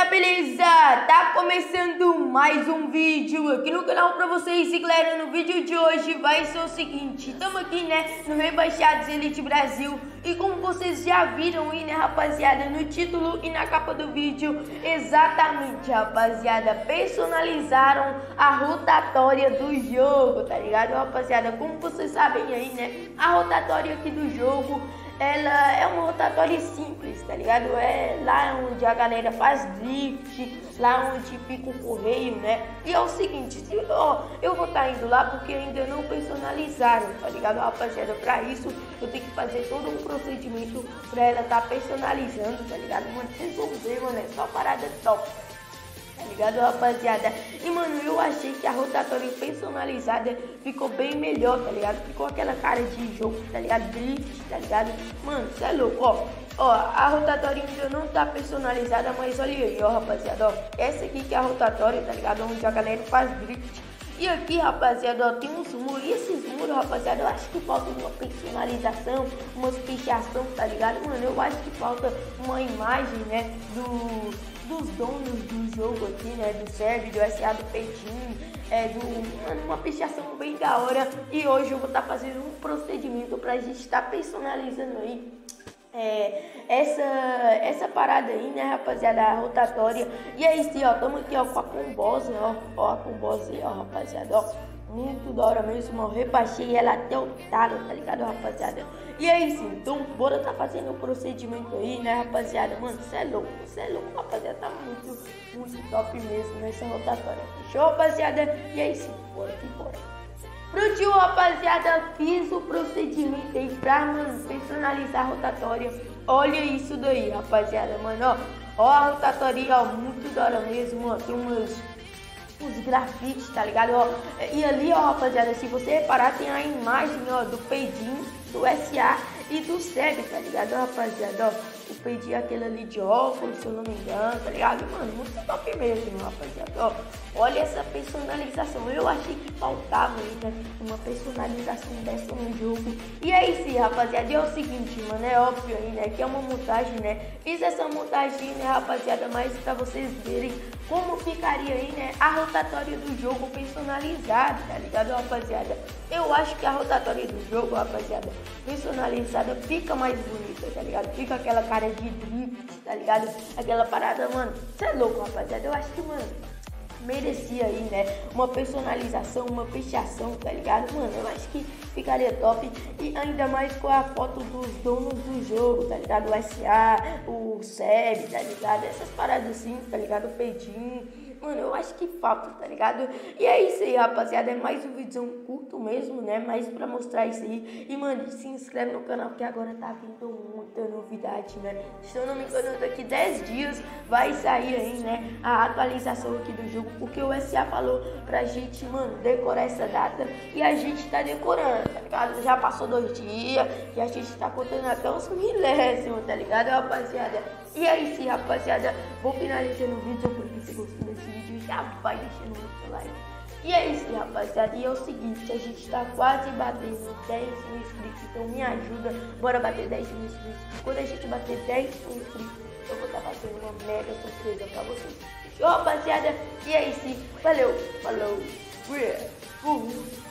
galera, beleza? Tá começando mais um vídeo aqui no canal pra vocês E galera, no vídeo de hoje vai ser o seguinte Estamos aqui, né, no Rebaixados Elite Brasil E como vocês já viram aí, né, rapaziada, no título e na capa do vídeo Exatamente, rapaziada, personalizaram a rotatória do jogo, tá ligado, rapaziada? Como vocês sabem aí, né, a rotatória aqui do jogo ela é uma rotatória simples, tá ligado? É lá onde a galera faz drift, lá onde fica o correio, né? E é o seguinte, ó, eu vou estar tá indo lá porque ainda não personalizaram, tá ligado, rapaziada? Pra isso, eu tenho que fazer todo um procedimento pra ela tá personalizando, tá ligado? Mano, vocês vão ver, mano, é só parada top tá ligado, rapaziada? E, mano, eu achei que a rotatória personalizada ficou bem melhor, tá ligado? Ficou aquela cara de jogo, tá ligado? Drift, tá ligado? Mano, você é louco, ó. Ó, a rotatória ainda não tá personalizada, mas olha aí, ó, rapaziada, ó. Essa aqui que é a rotatória, tá ligado? Onde a galera faz drift. E aqui, rapaziada, ó, tem uns muros. E esses muros, rapaziada, eu acho que falta uma personalização, uma pichação, tá ligado? Mano, eu acho que falta uma imagem, né, do, dos donos do jogo aqui, né, do Sérgio, do SA, do Peitinho, é, do, mano, uma pichação bem da hora. E hoje eu vou estar tá fazendo um procedimento pra gente estar tá personalizando aí é, essa, essa parada aí, né, rapaziada, a rotatória. E é isso, ó, tamo aqui, ó, com a combose, ó, ó, a combose, ó, rapaziada, ó. Muito da hora mesmo, ó, rebaixei ela até o talo, tá ligado, rapaziada? E é isso, então bora tá fazendo o procedimento aí, né, rapaziada? Mano, cê é louco, cê é louco, rapaziada, tá muito, muito top mesmo nessa rotatória. Fechou, rapaziada? E é isso, bora que bora. Prontinho, rapaziada, fiz o procedimento aí pra, mano, personalizar a rotatória. Olha isso daí, rapaziada, mano, ó. Ó a rotatória, ó, muito da hora mesmo, ó. Tem umas, grafites, tá ligado? Ó, e ali, ó, rapaziada, se você reparar, tem a imagem, ó, do peidinho, do SA e do SEB, tá ligado, rapaziada? Ó, eu pedi aquele ali de óculos, se eu não me engano, tá ligado? Mano, muito top mesmo, rapaziada. Ó, olha essa personalização. Eu achei que faltava ainda uma personalização dessa no jogo. E é isso, rapaziada. E é o seguinte, mano, é óbvio aí, né? Que é uma montagem, né? Fiz essa montagem, né, rapaziada? Mas pra vocês verem como ficaria aí, né? A rotatória do jogo personalizada, tá ligado, rapaziada? Eu acho que a rotatória do jogo, rapaziada, personalizada fica mais bonita, tá ligado? Fica aquela cara de drift, tá ligado? Aquela parada, mano. Você é louco, rapaziada. Eu acho que, mano, merecia aí, né? Uma personalização, uma pichação, tá ligado? Mano, eu acho que ficaria top. E ainda mais com a foto dos donos do jogo, tá ligado? O SA, o SEB, tá ligado? Essas paradas assim, tá ligado? O peitinho. Mano, eu acho que falta, tá ligado? E é isso aí, rapaziada. É mais um vídeo curto mesmo, né? Mas pra mostrar isso aí. E, mano, se inscreve no canal, porque agora tá vindo muita novidade, né? Se eu não me engano, daqui 10 dias vai sair aí, né? A atualização aqui do jogo. Porque o SA falou pra gente, mano, decorar essa data. E a gente tá decorando, Já passou dois dias. E a gente tá contando até uns milésimos, tá ligado, rapaziada? E é isso, rapaziada. Vou finalizando o vídeo porque se gostou desse vídeo já vai deixando o seu like. E é isso, rapaziada. E é o seguinte, a gente tá quase batendo 10 mil inscritos. Então me ajuda. Bora bater 10 mil inscritos. Quando a gente bater 10 mil inscritos, eu vou estar tá fazendo uma mega surpresa pra vocês. Fechou, rapaziada? E é isso. Valeu. Falou. Uh.